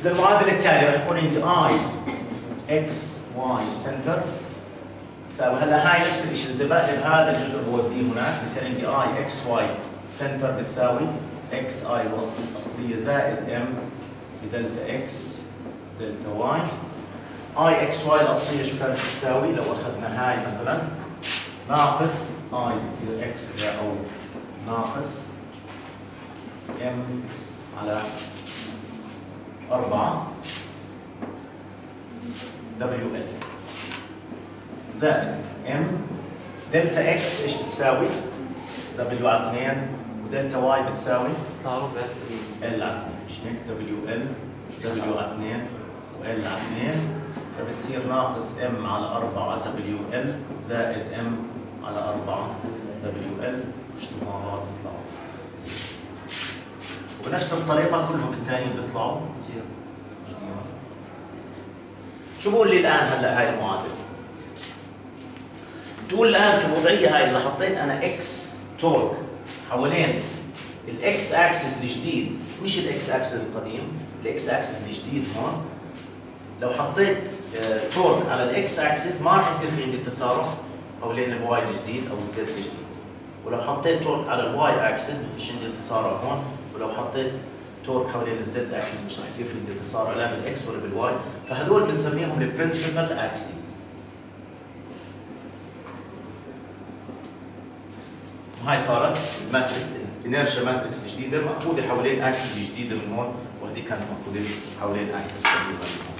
اذا المعادله التاليه راح يكون عندي I x y center تساوي هلا هاي نفس الشيء اللي بقلب هذا الجزء بوديه هناك بصير عندي I x y center بتساوي x I الاصليه زائد M في delta x delta y I x y الأصلية شو كانت تساوي؟ لو أخذنا هاي مثلا ناقص I بتصير x أو ناقص M على 4 W L زائد M delta x إيش بتساوي؟ W على 2 و delta y بتساوي؟ طاروا L على 2 مش هيك؟ دبليو ال دبليو على 2 وال على 2 فبتصير ناقص M على 4 W L زائد M على 4 W L اشتغلوا وبنفس الطريقة كلهم الثانيين بيطلعوا. zero شو بقول لي الآن هلا هاي المعادلة؟ تقول الآن في الوضعية هاي إذا حطيت أنا إكس تورك حوالين الاكس اكسس الجديد مش الاكس اكسس القديم الاكس اكسس الجديد هون. لو حطيت آه، torque على ال x axis ما راح يصير في عندي تسارع حوالين ال y الجديد أو ال z الجديد. ولو حطيت torque على ال y axis ما فيش عندي تسارع هون. ولو حطيت torque حوالين ال z axis مش راح يصير في تسارع لا بال x ولا بال y. فهدول بنسميهم ال principal axes وهاي صارت ال matrix ال inertia matrix الجديدة مأخوذة حوالين axes جديده من هون وهذه كانت مأخوذة حوالين اكسس قديمه